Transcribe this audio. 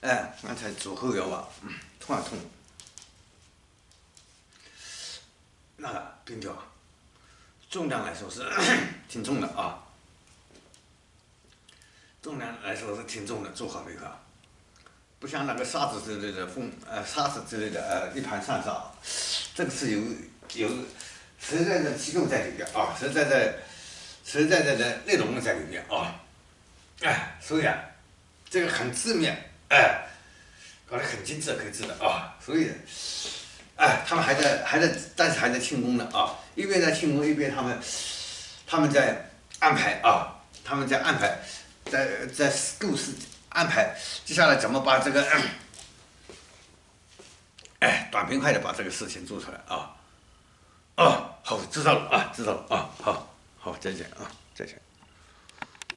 哎，刚才左后腰吧，痛啊痛。那个冰雕，重量来说是挺重的啊，重量来说是挺重的，做好这个，不像那个沙子之类的风呃沙子之类的呃一盘散沙，这个是有有实在的肌肉在里面啊，实在的实在在的内容在里面啊，哎，所以啊，这个很字面哎，搞得很精致可以知道啊，所以。哎，他们还在还在，但是还在庆功呢啊！一边在庆功，一边他们他们在安排啊，他们在安排，在在构思安排，接下来怎么把这个哎短平快的把这个事情做出来啊！哦，好，知道了啊，知道了啊，好，好，再见啊，再见。